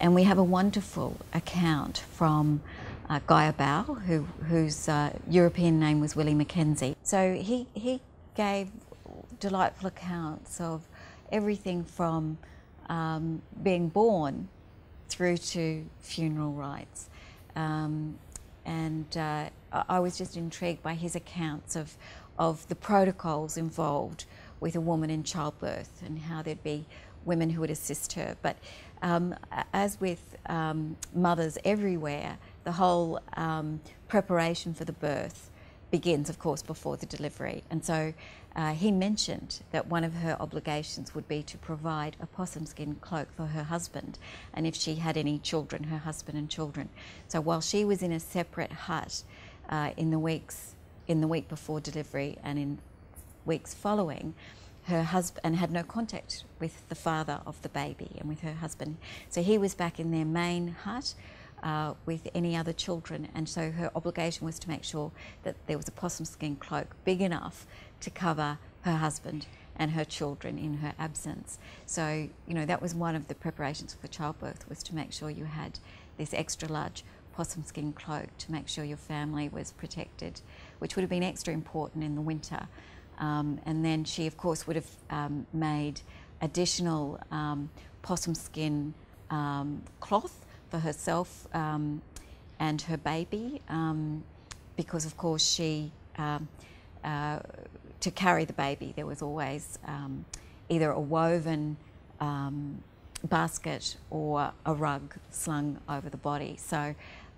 And we have a wonderful account from uh, Gaiarbau, whose uh, European name was Willie McKenzie. So he, he gave delightful accounts of everything from um, being born through to funeral rites. Um, and uh, I was just intrigued by his accounts of, of the protocols involved with a woman in childbirth and how there'd be women who would assist her. But um, as with um, mothers everywhere, the whole um, preparation for the birth begins, of course, before the delivery. And so uh, he mentioned that one of her obligations would be to provide a possum skin cloak for her husband, and if she had any children, her husband and children. So while she was in a separate hut uh, in the weeks in the week before delivery and in weeks following, her husband and had no contact with the father of the baby and with her husband. So he was back in their main hut uh, with any other children, and so her obligation was to make sure that there was a possum skin cloak big enough to cover her husband and her children in her absence. So, you know, that was one of the preparations for childbirth was to make sure you had this extra large possum skin cloak to make sure your family was protected, which would have been extra important in the winter. Um, and then she, of course, would have um, made additional um, possum skin um, cloth for herself um, and her baby um, because, of course, she, uh, to carry the baby, there was always either a woven basket or a rug slung over the body. So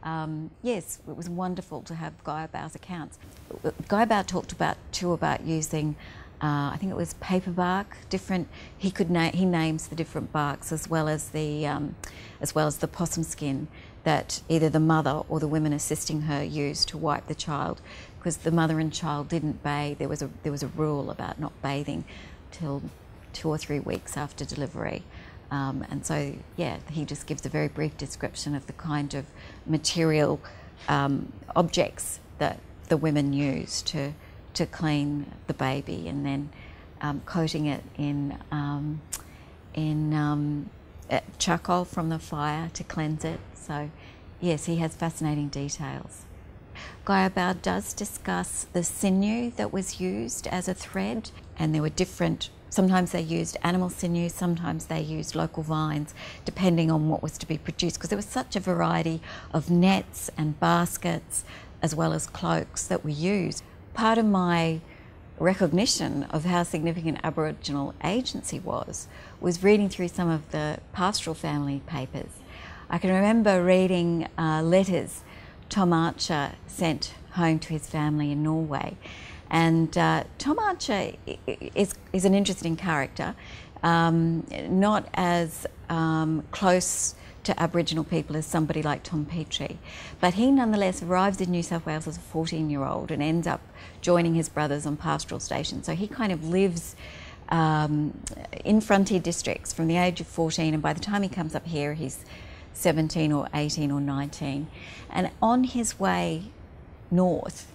um, yes, it was wonderful to have Gaiarbau's accounts. Gaiarbau talked about too about using, uh, I think it was paper bark. Different. He could na- he names the different barks as well as the um, as well as the possum skin that either the mother or the women assisting her used to wipe the child, because the mother and child didn't bathe. There was a there was a rule about not bathing till two or three weeks after delivery. Um, and so, yeah, he just gives a very brief description of the kind of material um, objects that the women use to, to clean the baby and then um, coating it in, um, in um, charcoal from the fire to cleanse it. So, yes, he has fascinating details. Gaiarbau does discuss the sinew that was used as a thread, and there were different Sometimes they used animal sinew, sometimes they used local vines, depending on what was to be produced, because there was such a variety of nets and baskets as well as cloaks that were used. Part of my recognition of how significant Aboriginal agency was was reading through some of the pastoral family papers. I can remember reading uh, letters Tom Archer sent home to his family in Norway and uh, Tom Archer is, is an interesting character, um, not as um, close to Aboriginal people as somebody like Tom Petrie. But he nonetheless arrives in New South Wales as a 14 year old and ends up joining his brothers on pastoral stations. So he kind of lives um, in frontier districts from the age of 14, and by the time he comes up here, he's 17 or 18 or 19. And on his way north,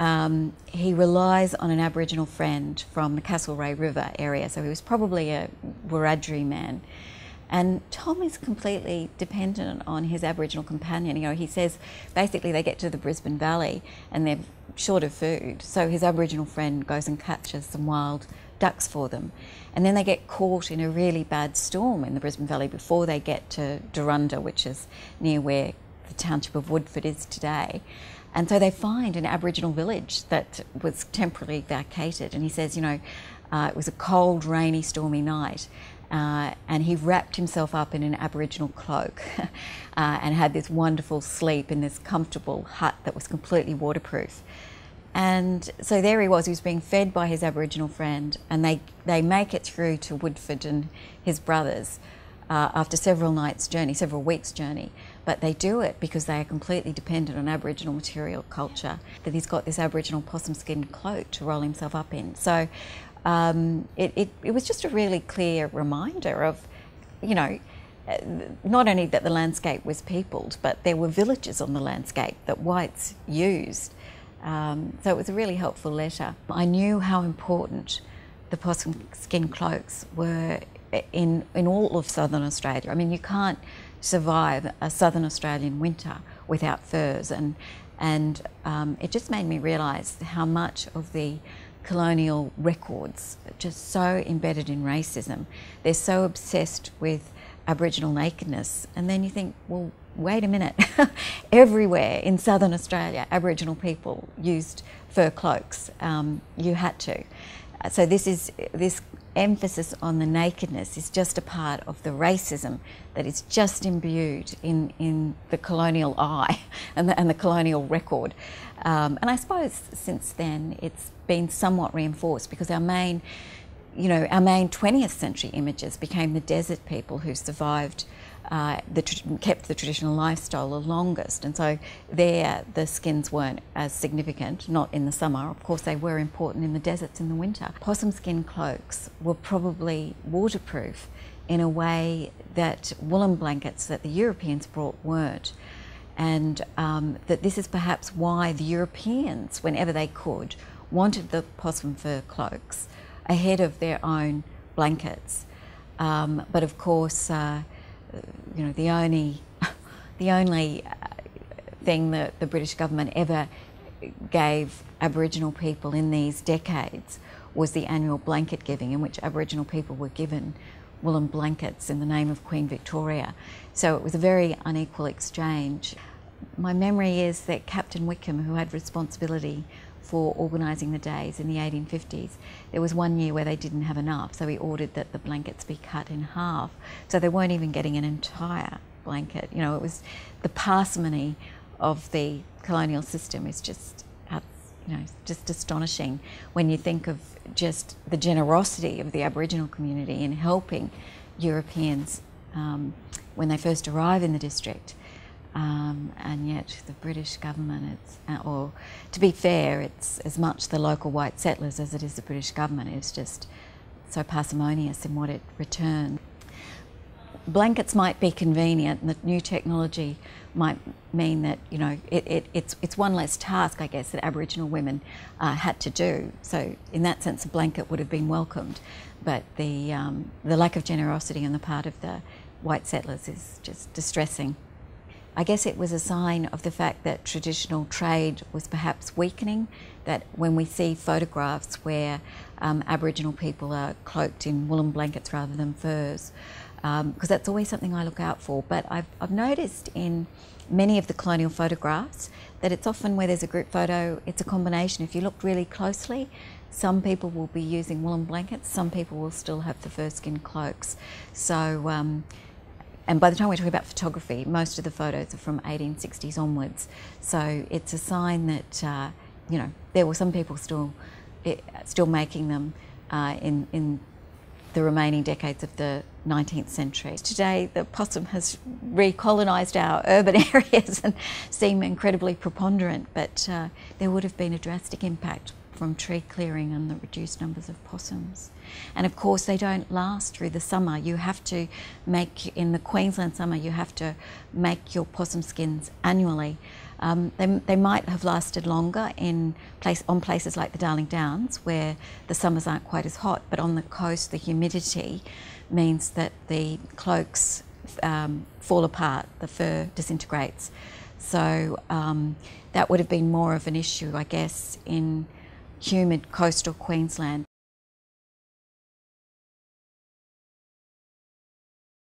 um, he relies on an Aboriginal friend from the Castlereagh River area, so he was probably a Wiradjuri man. And Tom is completely dependent on his Aboriginal companion. You know, he says basically they get to the Brisbane Valley and they're short of food, so his Aboriginal friend goes and catches some wild ducks for them. And then they get caught in a really bad storm in the Brisbane Valley before they get to Durundur, which is near where the township of Woodford is today. And so they find an Aboriginal village that was temporarily vacated. And he says, you know, uh, it was a cold, rainy, stormy night. Uh, and he wrapped himself up in an Aboriginal cloak uh, and had this wonderful sleep in this comfortable hut that was completely waterproof. And so there he was, he was being fed by his Aboriginal friend, and they, they make it through to Woodford and his brothers uh, after several nights' journey, several weeks' journey. But they do it because they are completely dependent on Aboriginal material culture. That he's got this Aboriginal possum skin cloak to roll himself up in. So um, it, it, it was just a really clear reminder of, you know, uh, not only that the landscape was peopled, but there were villages on the landscape that whites used. Um, so it was a really helpful letter. I knew how important the possum skin cloaks were in, in all of southern Australia. I mean, you can't survive a southern Australian winter without furs. And, and um, it just made me realise how much of the colonial records are just so embedded in racism. They're so obsessed with Aboriginal nakedness. And then you think, well, wait a minute. Everywhere in southern Australia, Aboriginal people used fur cloaks. Um, you had to. So this is this emphasis on the nakedness is just a part of the racism that is just imbued in, in the colonial eye and the, and the colonial record. Um, and I suppose since then it's been somewhat reinforced because our main, you know, our main 20th century images became the desert people who survived uh, the, kept the traditional lifestyle the longest, and so there the skins weren't as significant, not in the summer. Of course, they were important in the deserts in the winter. Possum skin cloaks were probably waterproof in a way that woolen blankets that the Europeans brought weren't. And um, that this is perhaps why the Europeans, whenever they could, wanted the possum fur cloaks ahead of their own blankets. Um, but of course, uh, you know, the only, the only uh, thing that the British government ever gave Aboriginal people in these decades was the annual blanket giving, in which Aboriginal people were given woolen blankets in the name of Queen Victoria. So it was a very unequal exchange. My memory is that Captain Wickham, who had responsibility for organising the days in the 1850s. There was one year where they didn't have enough, so he ordered that the blankets be cut in half. So they weren't even getting an entire blanket. You know, it was the parsimony of the colonial system is just, you know, just astonishing when you think of just the generosity of the Aboriginal community in helping Europeans um, when they first arrive in the district. Um, and yet the British government, uh, or to be fair, it's as much the local white settlers as it is the British government. It's just so parsimonious in what it returned. Blankets might be convenient, and the new technology might mean that you know it, it, it's it's one less task, I guess, that Aboriginal women uh, had to do. So in that sense, a blanket would have been welcomed, but the um, the lack of generosity on the part of the white settlers is just distressing. I guess it was a sign of the fact that traditional trade was perhaps weakening, that when we see photographs where um, Aboriginal people are cloaked in woolen blankets rather than furs, because um, that's always something I look out for. But I've, I've noticed in many of the colonial photographs that it's often where there's a group photo, it's a combination. If you look really closely, some people will be using woolen blankets, some people will still have the fur skin cloaks. So um, and by the time we're talking about photography, most of the photos are from 1860s onwards. So it's a sign that, uh, you know, there were some people still, eh, still making them uh, in, in the remaining decades of the 19th century. Today, the possum has recolonised our urban areas and seem incredibly preponderant, but uh, there would have been a drastic impact from tree clearing and the reduced numbers of possums. And of course, they don't last through the summer. You have to make, in the Queensland summer, you have to make your possum skins annually. Um, they, they might have lasted longer in place, on places like the Darling Downs where the summers aren't quite as hot, but on the coast, the humidity means that the cloaks um, fall apart, the fur disintegrates. So um, that would have been more of an issue, I guess, in humid coastal Queensland.